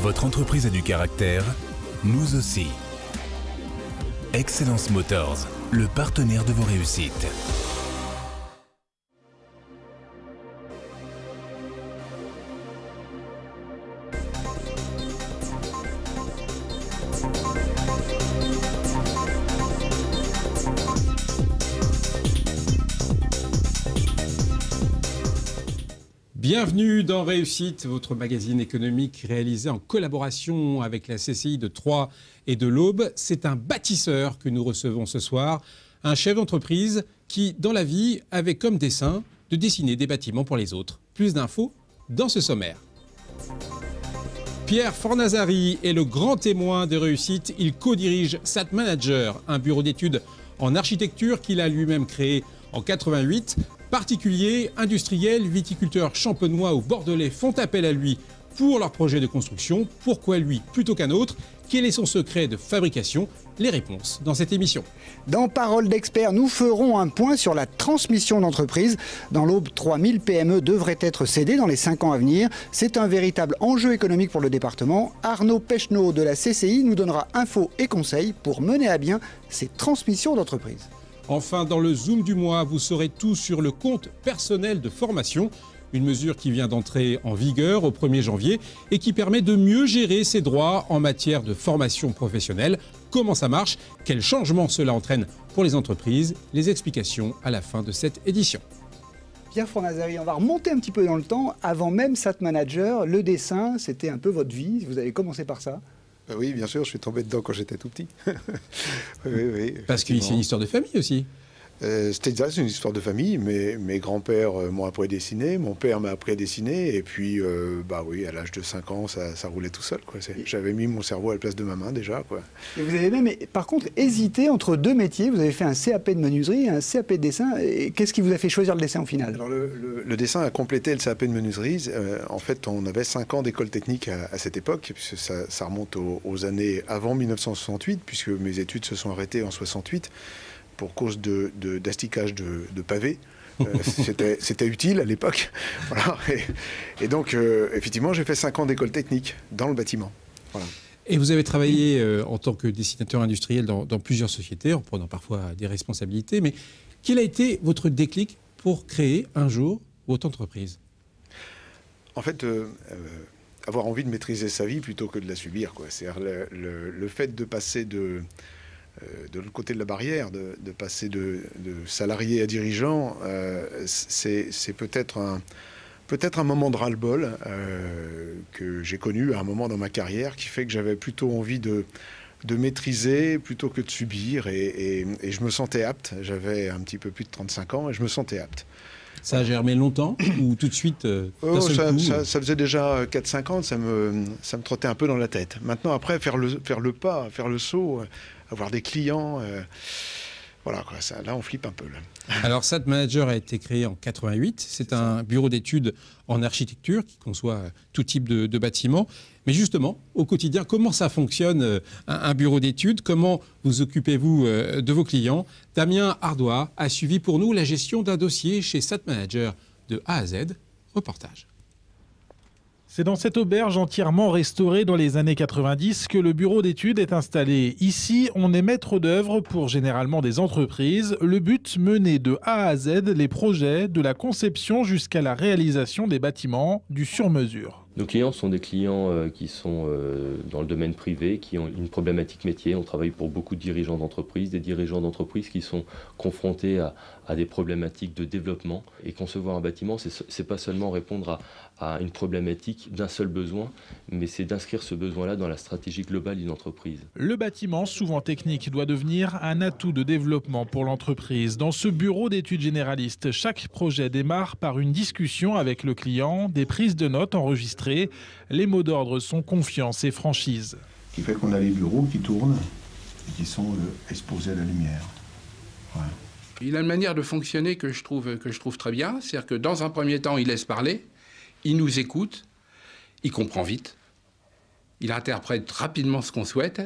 Votre entreprise a du caractère Nous aussi. Excellence Motors, le partenaire de vos réussites. Bienvenue dans Réussite, votre magazine économique réalisé en collaboration avec la CCI de Troyes et de l'Aube. C'est un bâtisseur que nous recevons ce soir, un chef d'entreprise qui, dans la vie, avait comme dessin de dessiner des bâtiments pour les autres. Plus d'infos dans ce sommaire. Pierre Fornazari est le grand témoin de réussite. Il co-dirige SAT Manager, un bureau d'études en architecture qu'il a lui-même créé en 88. Particuliers, industriels, viticulteurs champenois ou bordelais font appel à lui pour leur projet de construction. Pourquoi lui plutôt qu'un autre? Quel est son secret de fabrication? Les réponses dans cette émission. Dans Parole d'expert, nous ferons un point sur la transmission d'entreprise. Dans l'Aube, 3000 PME devraient être cédées dans les 5 ans à venir. C'est un véritable enjeu économique pour le département. Arnaud Pechneau de la CCI nous donnera infos et conseils pour mener à bien ces transmissions d'entreprise. Enfin, dans le Zoom du mois, vous saurez tout sur le compte personnel de formation, une mesure qui vient d'entrer en vigueur au 1er janvier et qui permet de mieux gérer ses droits en matière de formation professionnelle. Comment ça marche? Quels changements cela entraîne pour les entreprises? Les explications à la fin de cette édition. Pierre Fornazari, on va remonter un petit peu dans le temps. Avant même SAT Manager, le dessin, c'était un peu votre vie. Vous avez commencé par ça? Bah oui, bien sûr, je suis tombé dedans quand j'étais tout petit. oui, oui, Parce que c'est une histoire de famille aussi. Euh, c'était une histoire de famille. mais mes grands-pères euh, m'ont appris à dessiner, mon père m'a appris à dessiner, et puis, euh, bah oui, à l'âge de 5 ans, ça, roulait tout seul. J'avais mis mon cerveau à la place de ma main déjà. Quoi. Et vous avez même, par contre, hésité entre deux métiers. Vous avez fait un CAP de menuiserie et un CAP de dessin. Qu'est-ce qui vous a fait choisir le dessin au final? Alors, le, dessin a complété le CAP de menuiserie. en fait, on avait 5 ans d'école technique à, cette époque, puisque ça, remonte aux, aux années avant 1968, puisque mes études se sont arrêtées en 68 pour cause de, d'asticage de, pavés. Euh, c'était, utile à l'époque. Et, donc, euh, effectivement, j'ai fait 5 ans d'école technique dans le bâtiment. Et vous avez travaillé euh, en tant que dessinateur industriel dans, plusieurs sociétés, en prenant parfois des responsabilités. Mais quel a été votre déclic pour créer un jour votre entreprise? En fait, avoir envie de maîtriser sa vie plutôt que de la subir. C'est-à-dire le, le, fait de passer de de l'autre côté de la barrière, de, passer de, salarié à dirigeant, euh, c'est peut-être un, peut-être un moment de ras-le-bol euh, que j'ai connu à un moment dans ma carrière qui fait que j'avais plutôt envie de, de maîtriser plutôt que de subir et, je me sentais apte. J'avais un petit peu plus de 35 ans et je me sentais apte. Ça a germé longtemps ou tout de suite oh, ça, ça, faisait déjà 4-5 ans, ça me, ça me trottait un peu dans la tête. Maintenant, après, faire le, faire le pas, faire le saut, avoir des clients. Euh, voilà, quoi, ça, là, on flippe un peu. Alors, SAT Manager a été créé en 88. C'est un bureau d'études en architecture qui conçoit tout type de, bâtiments. Mais justement, au quotidien, comment ça fonctionne euh, un, bureau d'études? Comment vous occupez-vous euh, de vos clients? Damien Ardois a suivi pour nous la gestion d'un dossier chez SAT Manager de A à Z. Reportage. C'est dans cette auberge entièrement restaurée dans les années 90 que le bureau d'études est installé. Ici, on est maître d'œuvre pour généralement des entreprises. Le but, mener de A à Z les projets, de la conception jusqu'à la réalisation des bâtiments, du sur-mesure. Nos clients sont des clients euh, qui sont euh, dans le domaine privé, qui ont une problématique métier. On travaille pour beaucoup de dirigeants d'entreprises, des dirigeants d'entreprises qui sont confrontés à, à, des problématiques de développement. Et concevoir un bâtiment, c'est pas seulement répondre à, à une problématique d'un seul besoin, mais c'est d'inscrire ce besoin-là dans la stratégie globale d'une entreprise. Le bâtiment, souvent technique, doit devenir un atout de développement pour l'entreprise. Dans ce bureau d'études généralistes, chaque projet démarre par une discussion avec le client, des prises de notes enregistrées. Les mots d'ordre sont confiance et franchise. Ce qui fait qu'on a les bureaux qui tournent et qui sont euh, exposés à la lumière. Il a une manière de fonctionner que je trouve, que je trouve très bien. C'est-à-dire que dans un premier temps, il laisse parler il nous écoute, il comprend vite, il interprète rapidement ce qu'on souhaite,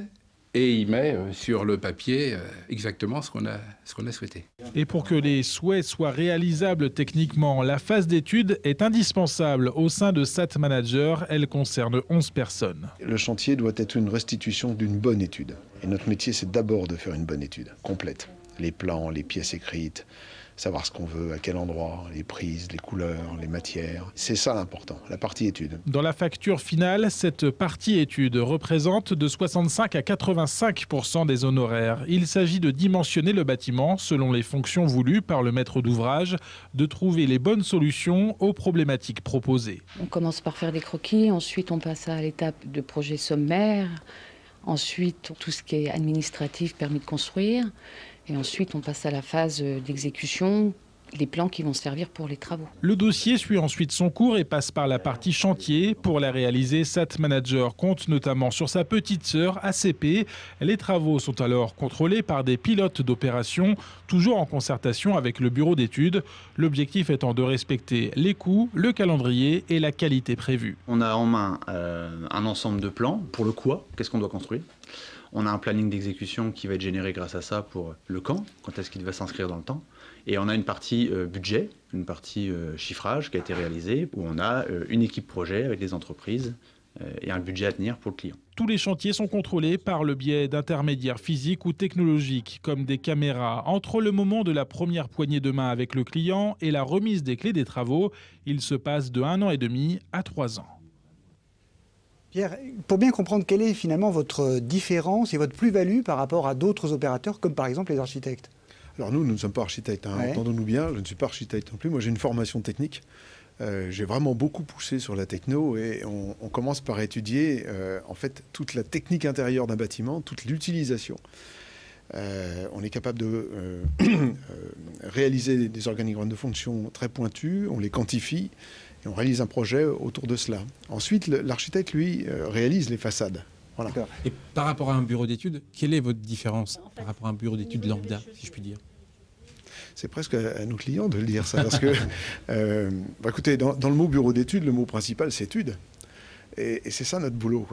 et il met euh, sur le papier euh, exactement ce qu'on a, ce qu'on a souhaité. Et pour que les souhaits soient réalisables techniquement, la phase d'étude est indispensable au sein de SAT Manager. Elle concerne 11 personnes. Le chantier doit être une restitution d'une bonne étude. Et notre métier, c'est d'abord de faire une bonne étude complète. Les plans, les pièces écrites, savoir ce qu'on veut, à quel endroit, les prises, les couleurs, les matières. C'est ça l'important, la partie étude. Dans la facture finale, cette partie étude représente de 65 à 85% des honoraires. Il s'agit de dimensionner le bâtiment selon les fonctions voulues par le maître d'ouvrage, de trouver les bonnes solutions aux problématiques proposées. On commence par faire des croquis, ensuite on passe à l'étape de projet sommaire, ensuite tout ce qui est administratif, permis de construire. Et ensuite, on passe à la phase d'exécution, les plans qui vont servir pour les travaux. Le dossier suit ensuite son cours et passe par la partie chantier. Pour la réaliser, SAT Manager compte notamment sur sa petite sœur ACP. Les travaux sont alors contrôlés par des pilotes d'opération, toujours en concertation avec le bureau d'études. L'objectif étant de respecter les coûts, le calendrier et la qualité prévue. On a en main euh, un ensemble de plans pour le quoi, qu'est-ce qu'on doit construire? On a un planning d'exécution qui va être généré grâce à ça pour le quand, quand est-ce qu'il va s'inscrire dans le temps. Et on a une partie euh, budget, une partie euh, chiffrage qui a été réalisée, où on a euh, une équipe projet avec des entreprises et un budget à tenir pour le client. Tous les chantiers sont contrôlés par le biais d'intermédiaires physiques ou technologiques, comme des caméras. Entre le moment de la première poignée de main avec le client et la remise des clés des travaux, il se passe de un an et demi à trois ans. Pierre, pour bien comprendre quelle est finalement votre différence et votre plus-value par rapport à d'autres opérateurs, comme par exemple les architectes Alors nous, nous ne sommes pas architectes, hein. entendons-nous bien, je ne suis pas architecte non plus, moi j'ai une formation technique. Euh, j'ai vraiment beaucoup poussé sur la techno et on, commence par étudier euh, en fait toute la technique intérieure d'un bâtiment, toute l'utilisation. Euh, on est capable de réaliser des organigrammes de fonctions très pointus, on les quantifie et on réalise un projet autour de cela. Ensuite, l'architecte, lui, euh, réalise les façades. Voilà. Et par rapport à un bureau d'études, quelle est votre différence par rapport à un bureau d'études lambda, si je puis dire? C'est presque à nos clients de le dire ça, parce que, euh, bah, écoutez, dans, le mot bureau d'études, le mot principal, c'est étude. Et, c'est ça notre boulot.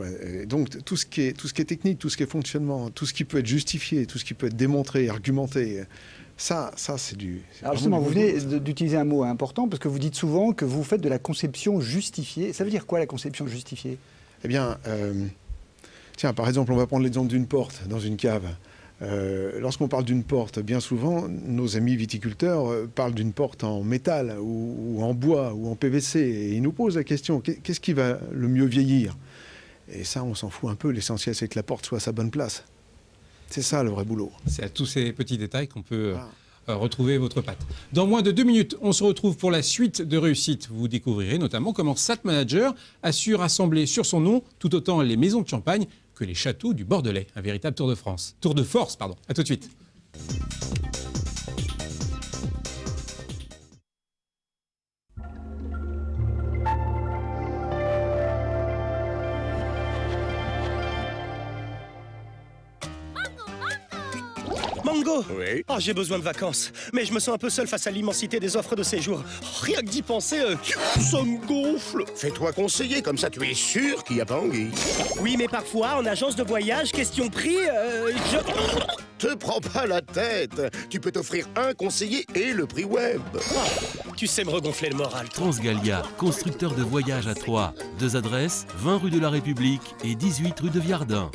donc tout ce, qui est, tout ce qui est technique, tout ce qui est fonctionnement, tout ce qui peut être justifié, tout ce qui peut être démontré, argumenté, ça, ça c'est du. Alors justement, vous venez d'utiliser un mot important parce que vous dites souvent que vous faites de la conception justifiée. Ça veut dire quoi la conception justifiée? Eh bien, euh, tiens, par exemple, on va prendre l'exemple d'une porte dans une cave. Euh, lorsqu'on parle d'une porte, bien souvent, nos amis viticulteurs euh, parlent d'une porte en métal ou, ou, en bois ou en PVC. Et ils nous posent la question qu'est-ce qui va le mieux vieillir? Et ça, on s'en fout un peu. L'essentiel, c'est que la porte soit à sa bonne place. C'est ça le vrai boulot. C'est à tous ces petits détails qu'on peut euh, retrouver votre patte. Dans moins de deux minutes, on se retrouve pour la suite de réussite. Vous découvrirez notamment comment SAT Manager a su rassembler sur son nom tout autant les maisons de champagne que les châteaux du Bordelais. Un véritable tour de France. Tour de force, pardon. À tout de suite. Oui oh, J'ai besoin de vacances, mais je me sens un peu seul face à l'immensité des offres de séjour. Oh, rien que d'y penser, euh, ça me gonfle Fais-toi conseiller, comme ça tu es sûr qu'il n'y a pas anguille. Oui, mais parfois, en agence de voyage, question prix, euh, je... Te prends pas la tête Tu peux t'offrir un conseiller et le prix web oh, Tu sais me regonfler le moral, Transgalia, constructeur de voyage à Troyes. Deux adresses, 20 rue de la République et 18 rue de Viardin.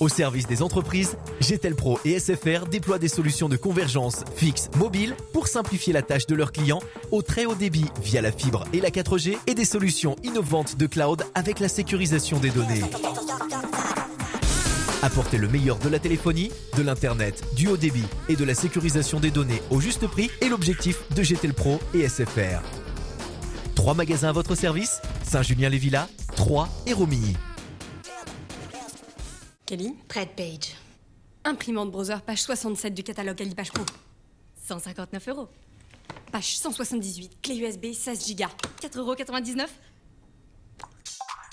Au service des entreprises, GTL Pro et SFR déploient des solutions de convergence fixe, mobile pour simplifier la tâche de leurs clients au très haut débit via la fibre et la 4G et des solutions innovantes de cloud avec la sécurisation des données. Apportez le meilleur de la téléphonie, de l'internet, du haut débit et de la sécurisation des données au juste prix est l'objectif de GTL Pro et SFR. Trois magasins à votre service Saint-Julien-les-Villas, Troyes et Romilly. Kelly Prête page. Imprimante browser, page 67 du catalogue Alipage Pro. 159 euros. Page 178, clé USB 16 Go. 4,99 euros.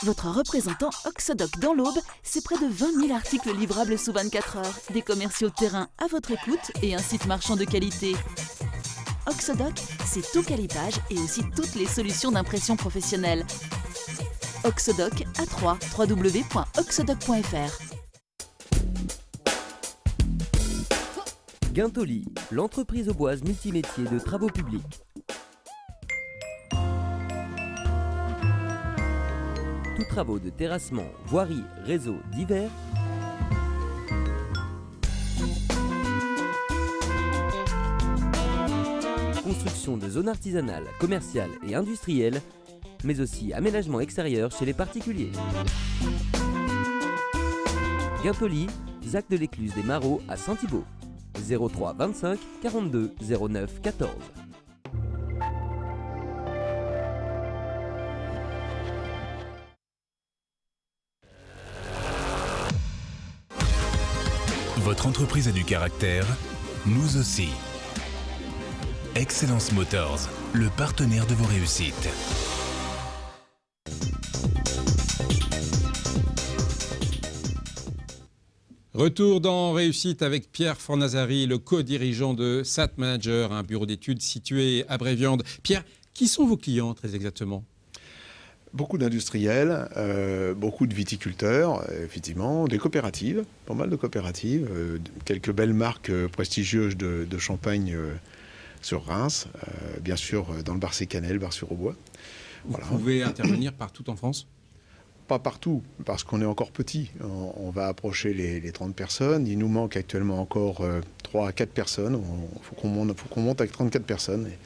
Votre représentant Oxodoc dans l'Aube, c'est près de 20 000 articles livrables sous 24 heures, des commerciaux de terrain à votre écoute et un site marchand de qualité. Oxodoc, c'est tout calipage et aussi toutes les solutions d'impression professionnelle. Oxodoc à 3 www.oxodoc.fr Guintoli, l'entreprise auboise multimétier de travaux publics. Tous travaux de terrassement, voirie, réseau divers. Construction de zones artisanales, commerciales et industrielles, mais aussi aménagement extérieur chez les particuliers. Guintoli, Zac de l'Écluse des Marauds à Saint-Thibault. 03 25 42 09 14. Votre entreprise a du caractère, nous aussi. Excellence Motors, le partenaire de vos réussites. Retour dans Réussite avec Pierre Fornazari, le co-dirigeant de SAT Manager, un bureau d'études situé à Bréviande. Pierre, qui sont vos clients très exactement? Beaucoup d'industriels, euh, beaucoup de viticulteurs, effectivement, des coopératives, pas mal de coopératives, euh, quelques belles marques euh, prestigieuses de, de champagne sur Reims, bien sûr dans le Bar-Canel, Bar-sur-Aubois. Vous pouvez intervenir partout en France? Pas partout, parce qu'on est encore petit. On, va approcher les, 30 personnes. Il nous manque actuellement encore 3 à 4 personnes. Il faut qu'on monte, avec 34 personnes. Et,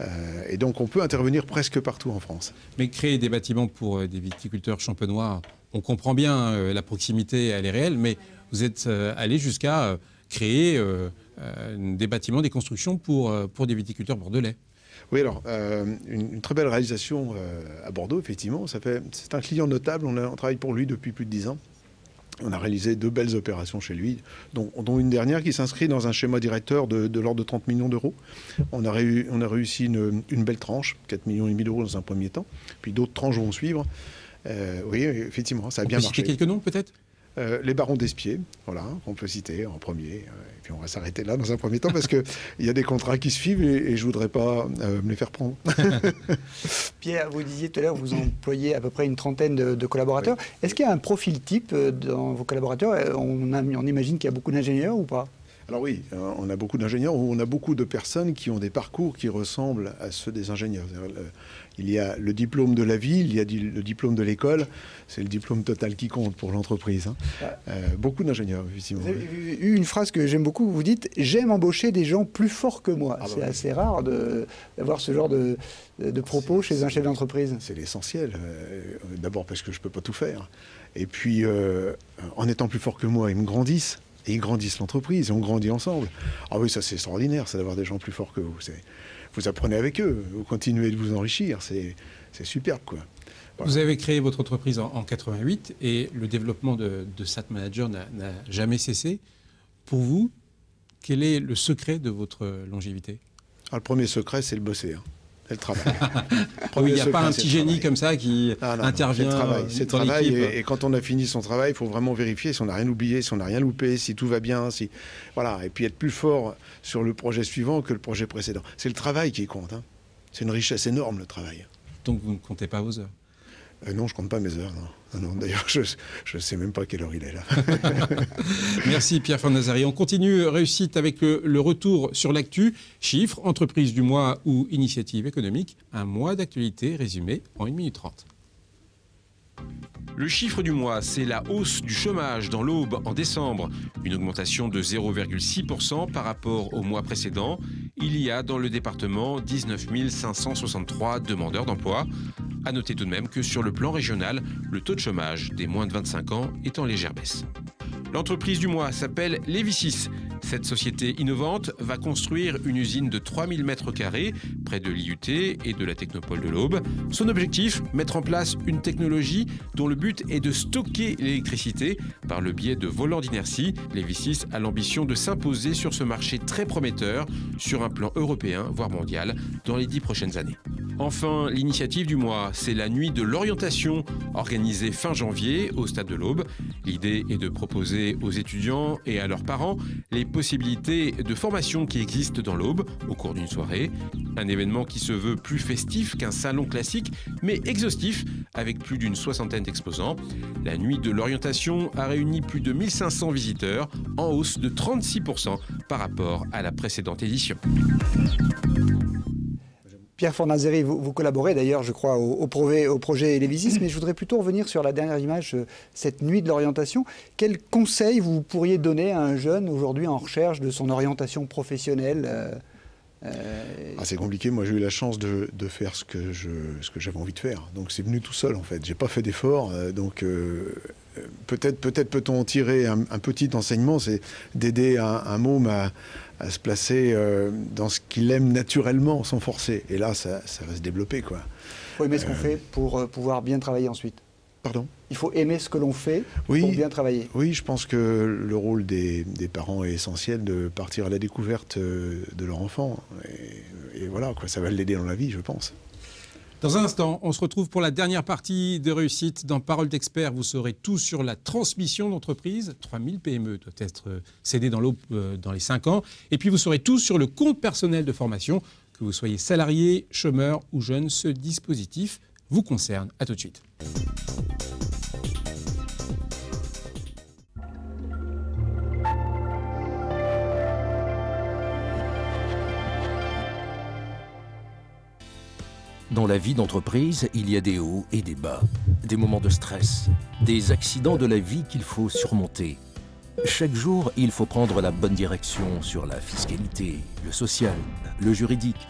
euh, et, donc on peut intervenir presque partout en France. Mais créer des bâtiments pour euh, des viticulteurs champenois, on comprend bien, euh, la proximité, elle est réelle, mais vous êtes allé jusqu'à créer des bâtiments, des constructions pour, pour des viticulteurs bordelais. Oui, alors, euh, une, très belle réalisation euh, à Bordeaux, effectivement. C'est un client notable. On, a, on, travaille pour lui depuis plus de dix ans. On a réalisé deux belles opérations chez lui, dont, dont une dernière qui s'inscrit dans un schéma directeur de, de l'ordre de 30 millions d'euros. On a, réu, on a réussi une, une, belle tranche, 4 millions et demi d'euros dans un premier temps. Puis d'autres tranches vont suivre. Euh, oui, effectivement, ça a on bien peut marché. Citer quelques noms, peut-être? Euh, les barons d'Espier, voilà, on peut citer en premier. Euh, et puis on va s'arrêter là dans un premier temps parce qu'il y a des contrats qui se suivent et, et je ne voudrais pas euh, me les faire prendre. Pierre, vous disiez tout à l'heure, vous employez à peu près une trentaine de, de collaborateurs. Oui. Est-ce qu'il y a un profil type dans vos collaborateurs? On, a, on imagine qu'il y a beaucoup d'ingénieurs ou pas? Alors oui, on a beaucoup d'ingénieurs, on a beaucoup de personnes qui ont des parcours qui ressemblent à ceux des ingénieurs. Il y a le diplôme de la vie, il y a le diplôme de l'école. C'est le diplôme total qui compte pour l'entreprise. Hein. Euh, beaucoup d'ingénieurs, effectivement. Vous avez eu une phrase que j'aime beaucoup. Vous dites J'aime embaucher des gens plus forts que moi. Ah bah c'est oui. assez rare d'avoir ce genre de, de propos chez un chef d'entreprise. C'est l'essentiel. Euh, D'abord parce que je ne peux pas tout faire. Et puis, euh, en étant plus fort que moi, ils me grandissent. Et ils grandissent l'entreprise, et on grandit ensemble. Ah oui, ça c'est extraordinaire, c'est d'avoir des gens plus forts que vous. Vous apprenez avec eux, vous continuez de vous enrichir, c'est superbe quoi. Voilà. Vous avez créé votre entreprise en, en 88 et le développement de, de SAT Manager n'a jamais cessé. Pour vous, quel est le secret de votre longévité? Ah, Le premier secret, c'est le bosser. Hein. C'est le travail. oui, il n'y a pas un petit génie comme ça qui ah, non, intervient. C'est le travail. C'est le travail et, et, quand on a fini son travail, il faut vraiment vérifier si on n'a rien oublié, si on n'a rien loupé, si tout va bien. Si... Voilà. Et puis être plus fort sur le projet suivant que le projet précédent. C'est le travail qui compte. Hein. C'est une richesse énorme, le travail. Donc vous ne comptez pas vos heures euh, non, je compte pas mes heures. Non. non, non D'ailleurs, je ne sais même pas quelle heure il est là. Merci Pierre Fornazari. On continue réussite avec le, retour sur l'actu. Chiffres, entreprise du mois ou initiative économique. Un mois d'actualité résumé en 1 minute 30. Le chiffre du mois, c'est la hausse du chômage dans l'Aube en décembre, une augmentation de 0,6% par rapport au mois précédent. Il y a dans le département 19 563 demandeurs d'emploi. À noter tout de même que sur le plan régional, le taux de chômage des moins de 25 ans est en légère baisse. L'entreprise du mois s'appelle Levicis. Cette société innovante va construire une usine de 3000 m2 près de l'IUT et de la Technopole de l'Aube. Son objectif, mettre en place une technologie dont le but est de stocker l'électricité par le biais de volants d'inertie. Levicis a l'ambition de s'imposer sur ce marché très prometteur sur un plan européen, voire mondial, dans les dix prochaines années. Enfin, l'initiative du mois, c'est la nuit de l'orientation organisée fin janvier au Stade de l'Aube. L'idée est de proposer aux étudiants et à leurs parents les possibilités de formation qui existent dans l'Aube au cours d'une soirée. Un événement qui se veut plus festif qu'un salon classique, mais exhaustif, avec plus d'une soixantaine d'exposants. La nuit de l'orientation a réuni plus de 1500 visiteurs, en hausse de 36% par rapport à la précédente édition. Pierre Fornazeri, vous, vous, collaborez d'ailleurs, je crois, au, projet, au projet mais je voudrais plutôt revenir sur la dernière image, euh, cette nuit de l'orientation. Quels conseils vous pourriez donner à un jeune aujourd'hui en recherche de son orientation professionnelle euh... ah, C'est compliqué. Moi, j'ai eu la chance de, de faire ce que, je, ce que j'avais envie de faire. Donc, c'est venu tout seul, en fait. J'ai pas fait d'effort. Euh, donc, euh, peut-être peut-être peut-on tirer un, un, petit enseignement, c'est d'aider un, un môme à à se placer euh, dans ce qu'il aime naturellement sans forcer. Et là, ça, ça va se développer. Quoi. Faut aimer ce qu'on fait pour euh, pouvoir bien travailler ensuite. Pardon Il faut aimer ce que l'on fait oui, pour bien travailler. Oui, je pense que le rôle des, des, parents est essentiel de partir à la découverte euh, de leur enfant. Et, et voilà, quoi, ça va l'aider dans la vie, je pense. Dans un instant, on se retrouve pour la dernière partie de réussite. Dans Parole d'expert, vous saurez tout sur la transmission d'entreprise. 3000 PME doivent être cédées dans l'eau dans les 5 ans. Et puis vous saurez tout sur le compte personnel de formation. Que vous soyez salarié, chômeur ou jeune, ce dispositif vous concerne. A tout de suite. Dans la vie d'entreprise, il y a des hauts et des bas, des moments de stress, des accidents de la vie qu'il faut surmonter. Chaque jour, il faut prendre la bonne direction sur la fiscalité, le social, le juridique.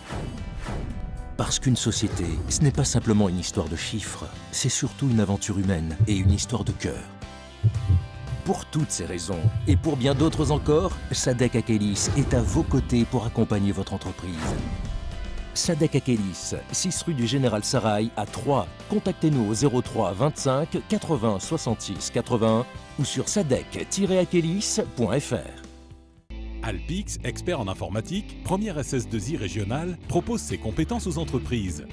Parce qu'une société, ce n'est pas simplement une histoire de chiffres, c'est surtout une aventure humaine et une histoire de cœur. Pour toutes ces raisons, et pour bien d'autres encore, Sadek Akelis est à vos côtés pour accompagner votre entreprise. Sadek Akelis, 6 rue du Général Sarail à 3. Contactez-nous au 03 25 80 66 80 ou sur sadek-akelis.fr. Alpix, expert en informatique, première SS2I régionale, propose ses compétences aux entreprises.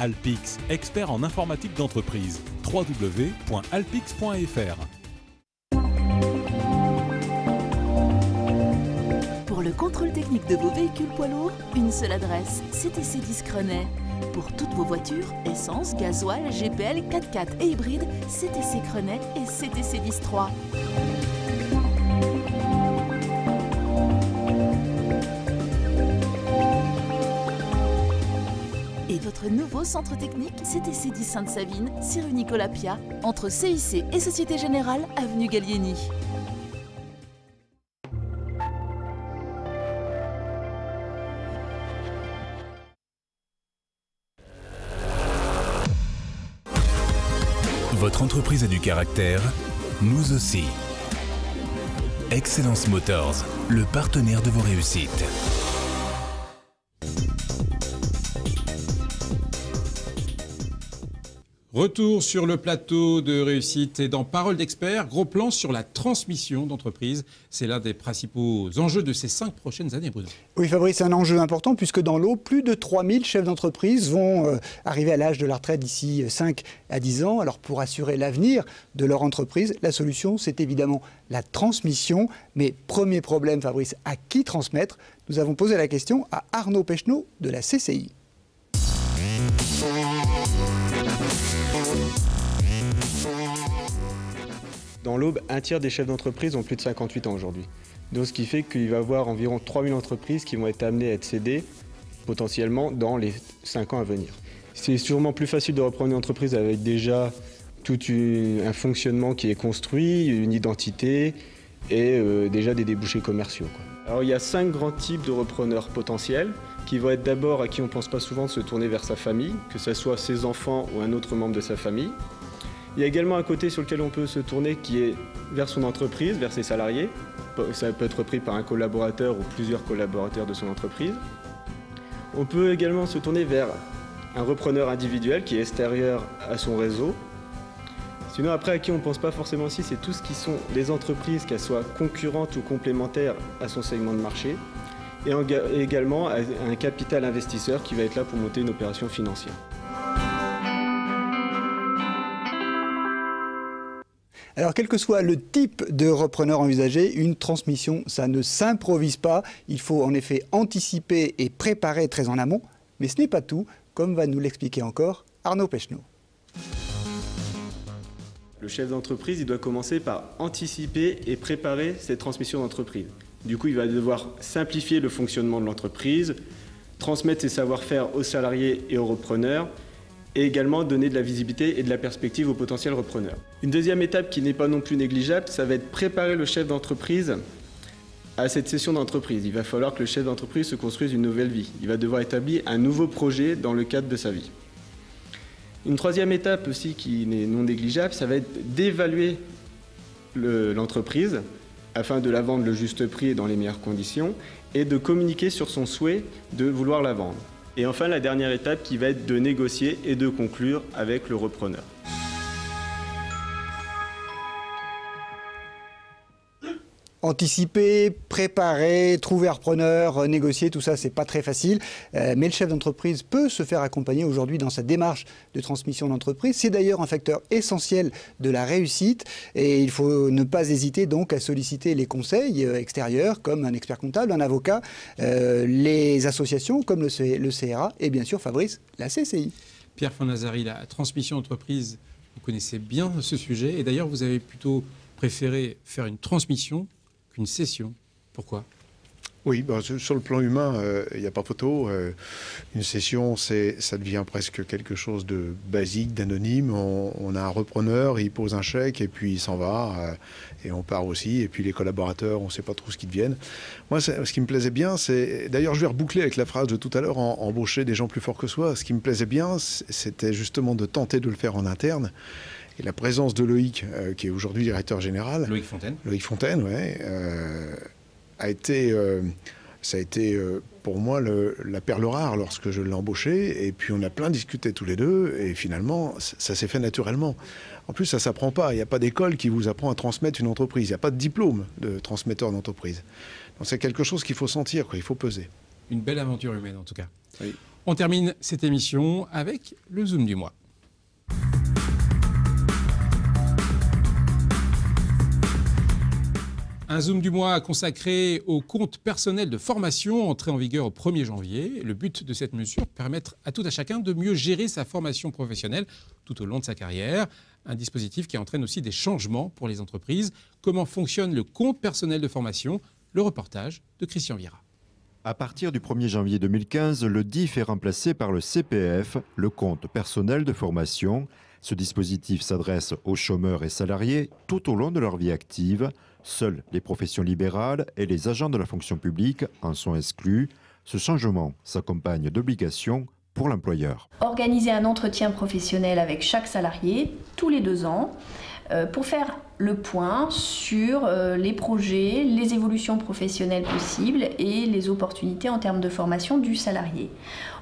Alpix, expert en informatique d'entreprise. www.alpix.fr. Pour le contrôle technique de vos véhicules poids lourds, une seule adresse, CTC 10 Crenay. Pour toutes vos voitures, essence, gasoil, GPL, 4x4 et hybride, CTC Crenay et CTC 10 3. Nouveau centre technique CTC 10 Sainte-Savine, rue Nicolas Pia, entre CIC et Société Générale, avenue Gallieni. Votre entreprise a du caractère, nous aussi. Excellence Motors, le partenaire de vos réussites. Retour sur le plateau de réussite et dans Parole d'expert, gros plan sur la transmission d'entreprise. C'est l'un des principaux enjeux de ces cinq prochaines années, Bruno. Oui, Fabrice, c'est un enjeu important puisque dans l'eau, plus de 3000 chefs d'entreprise vont euh, arriver à l'âge de la retraite d'ici 5 à 10 ans. Alors, pour assurer l'avenir de leur entreprise, la solution, c'est évidemment la transmission. Mais premier problème, Fabrice, à qui transmettre? Nous avons posé la question à Arnaud Pechenot de la CCI. Dans l'Aube, un tiers des chefs d'entreprise ont plus de 58 ans aujourd'hui. Ce qui fait qu'il va y avoir environ 3000 entreprises qui vont être amenées à être cédées potentiellement dans les 5 ans à venir. C'est sûrement plus facile de reprendre une entreprise avec déjà tout un fonctionnement qui est construit, une identité et euh, déjà des débouchés commerciaux. Alors il y a cinq grands types de repreneurs potentiels qui vont être d'abord à qui on ne pense pas souvent de se tourner vers sa famille, que ce soit ses enfants ou un autre membre de sa famille. Il y a également un côté sur lequel on peut se tourner qui est vers son entreprise, vers ses salariés. Ça peut être repris par un collaborateur ou plusieurs collaborateurs de son entreprise. On peut également se tourner vers un repreneur individuel qui est extérieur à son réseau. Sinon, après, à qui on ne pense pas forcément aussi, c'est tout ce qui sont les entreprises, qu'elles soient concurrentes ou complémentaires à son segment de marché, et également un capital investisseur qui va être là pour monter une opération financière. Alors, quel que soit le type de repreneur envisagé, une transmission, ça ne s'improvise pas. Il faut en effet anticiper et préparer très en amont. Mais ce n'est pas tout, comme va nous l'expliquer encore Arnaud Pechenot. Le chef d'entreprise, il doit commencer par anticiper et préparer cette transmission d'entreprise. Du coup, il va devoir simplifier le fonctionnement de l'entreprise, transmettre ses savoir-faire aux salariés et aux repreneurs, et également donner de la visibilité et de la perspective aux potentiels repreneurs. Une deuxième étape qui n'est pas non plus négligeable, ça va être préparer le chef d'entreprise à cette session d'entreprise. Il va falloir que le chef d'entreprise se construise une nouvelle vie. Il va devoir établir un nouveau projet dans le cadre de sa vie. Une troisième étape aussi qui n'est non négligeable, ça va être d'évaluer l'entreprise afin de la vendre le juste prix et dans les meilleures conditions et de communiquer sur son souhait de vouloir la vendre. Et enfin, la dernière étape qui va être de négocier et de conclure avec le repreneur. Anticiper, préparer, trouver repreneur, négocier, tout ça, c'est pas très facile. Euh, mais le chef d'entreprise peut se faire accompagner aujourd'hui dans sa démarche de transmission d'entreprise. C'est d'ailleurs un facteur essentiel de la réussite. Et il faut ne pas hésiter donc à solliciter les conseils euh, extérieurs, comme un expert comptable, un avocat, euh, les associations comme le, le, CRA et bien sûr, Fabrice, la CCI. Pierre Fonazari, la transmission d'entreprise, vous connaissez bien ce sujet. Et d'ailleurs, vous avez plutôt préféré faire une transmission qu'une session. Pourquoi? Oui, bah, sur le plan humain, euh, il n'y a pas photo. Euh, une session, ça devient presque quelque chose de basique, d'anonyme. On, a un repreneur, il pose un chèque et puis il s'en va. Euh, et on part aussi. Et puis les collaborateurs, on ne sait pas trop ce qu'ils deviennent. Moi, ce qui me plaisait bien, c'est. D'ailleurs, je vais reboucler avec la phrase de tout à l'heure embaucher des gens plus forts que soi. Ce qui me plaisait bien, c'était justement de tenter de le faire en interne. Et la présence de Loïc, euh, qui est aujourd'hui directeur général. Loïc Fontaine. Loïc Fontaine, ouais, euh, a été, euh, ça a été pour moi la perle rare lorsque je l'ai embauché. Et puis on a plein discuté tous les deux. Et finalement, ça, s'est fait naturellement. En plus, ça ne s'apprend pas. Il n'y a pas d'école qui vous apprend à transmettre une entreprise. Il n'y a pas de diplôme de transmetteur d'entreprise. Donc c'est quelque chose qu'il faut sentir, quoi. il faut peser. Une belle aventure humaine en tout cas. On termine cette émission avec le Zoom du mois. Un Zoom du mois consacré au compte personnel de formation entré en vigueur au 1er janvier. Le but de cette mesure, permettre à tout à chacun de mieux gérer sa formation professionnelle tout au long de sa carrière. Un dispositif qui entraîne aussi des changements pour les entreprises. Comment fonctionne le compte personnel de formation? Le reportage de Christian Vira. À partir du 1er janvier 2015, le DIF est remplacé par le CPF, le compte personnel de formation. Ce dispositif s'adresse aux chômeurs et salariés tout au long de leur vie active Seules les professions libérales et les agents de la fonction publique en sont exclus. Ce changement s'accompagne d'obligations pour l'employeur. Organiser un entretien professionnel avec chaque salarié tous les deux ans euh, pour faire le point sur euh, les projets, les évolutions professionnelles possibles et les opportunités en termes de formation du salarié.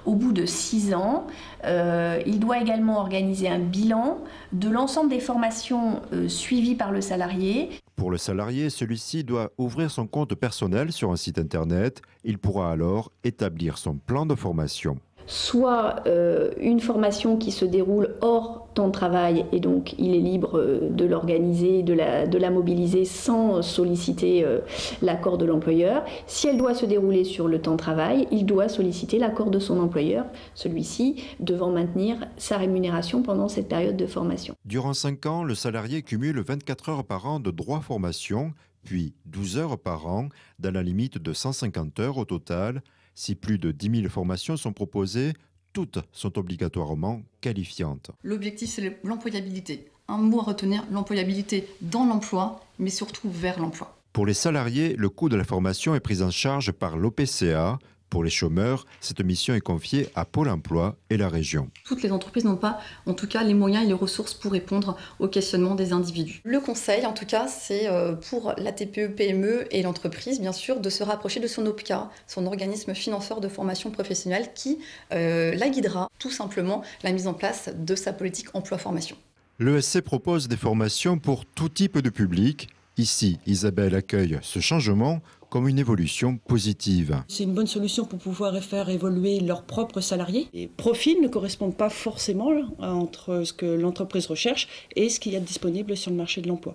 Au bout de six ans, euh, il doit également organiser un bilan de l'ensemble des formations suivies par le salarié. Pour le salarié, celui-ci doit ouvrir son compte personnel sur un site internet. Il pourra alors établir son plan de formation soit euh, une formation qui se déroule hors temps de travail et donc il est libre euh, de l'organiser, de la, mobiliser sans solliciter euh, l'accord de l'employeur. Si elle doit se dérouler sur le temps de travail, il doit solliciter l'accord de son employeur, celui-ci devant maintenir sa rémunération pendant cette période de formation. Durant 5 ans, le salarié cumule 24 heures par an de droit formation, puis 12 heures par an, dans la limite de 150 heures au total si plus de 10 000 formations sont proposées, toutes sont obligatoirement qualifiantes. L'objectif, c'est l'employabilité. Un mot à retenir, l'employabilité dans l'emploi, mais surtout vers l'emploi. Pour les salariés, le coût de la formation est pris en charge par l'OPCA, pour les chômeurs, cette mission est confiée à Pôle emploi et la région. Toutes les entreprises n'ont pas, en tout cas, les moyens et les ressources pour répondre aux questionnements des individus. Le conseil, en tout cas, c'est euh, pour la TPE, PME et l'entreprise, bien sûr, de se rapprocher de son OPCA, son organisme financeur de formation professionnelle, qui euh, la guidera tout simplement la mise en place de sa politique emploi-formation. L'ESC propose des formations pour tout type de public. Ici, Isabelle accueille ce changement comme une évolution positive. C'est une bonne solution pour pouvoir faire évoluer leurs propres salariés. Les profils ne correspondent pas forcément entre ce que l'entreprise recherche et ce qu'il y a de disponible sur le marché de l'emploi.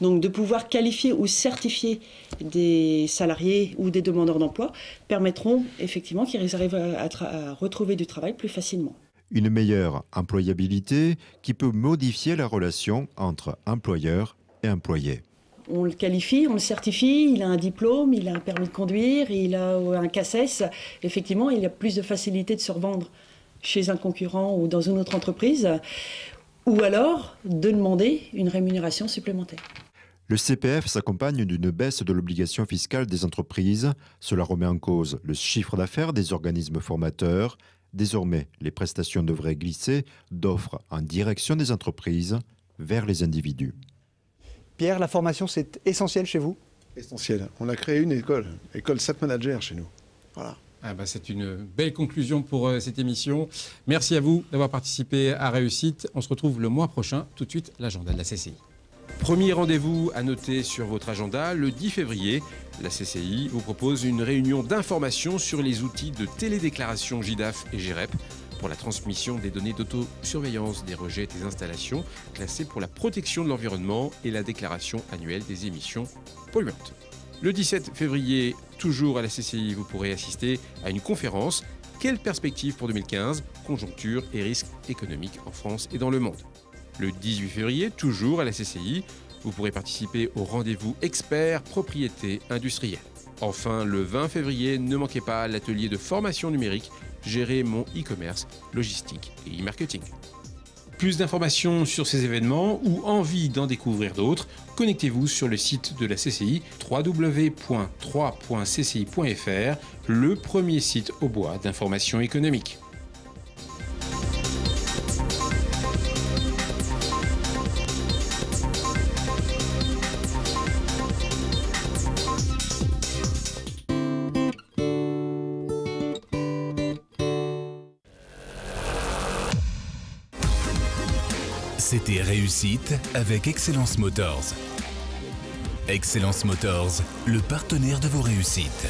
Donc de pouvoir qualifier ou certifier des salariés ou des demandeurs d'emploi permettront effectivement qu'ils arrivent à, retrouver du travail plus facilement une meilleure employabilité qui peut modifier la relation entre employeur et employé. On le qualifie, on le certifie, il a un diplôme, il a un permis de conduire, il a un CACES. Effectivement, il a plus de facilité de se revendre chez un concurrent ou dans une autre entreprise, ou alors de demander une rémunération supplémentaire. Le CPF s'accompagne d'une baisse de l'obligation fiscale des entreprises. Cela remet en cause le chiffre d'affaires des organismes formateurs Désormais, les prestations devraient glisser d'offres en direction des entreprises vers les individus. Pierre, la formation, c'est essentiel chez vous? Essentiel. On a créé une école, école SAP Manager chez nous. Voilà. Ah bah c'est une belle conclusion pour euh, cette émission. Merci à vous d'avoir participé à Réussite. On se retrouve le mois prochain. Tout de suite, l'agenda de la CCI. Premier rendez-vous à noter sur votre agenda, le 10 février, la CCI vous propose une réunion d'information sur les outils de télédéclaration JDAF et GREP pour la transmission des données d'autosurveillance des rejets et des installations classées pour la protection de l'environnement et la déclaration annuelle des émissions polluantes. Le 17 février, toujours à la CCI, vous pourrez assister à une conférence Quelles perspectives pour 2015 Conjoncture et risques économiques en France et dans le monde. Le 18 février, toujours à la CCI, vous pourrez participer au rendez-vous expert propriété industrielle. Enfin, le 20 février, ne manquez pas l'atelier de formation numérique Gérer mon e-commerce, logistique et e-marketing. Plus d'informations sur ces événements ou envie d'en découvrir d'autres, connectez-vous sur le site de la CCI www.3.cci.fr, le premier site au bois d'information économique. Réussite avec Excellence Motors. Excellence Motors, le partenaire de vos réussites.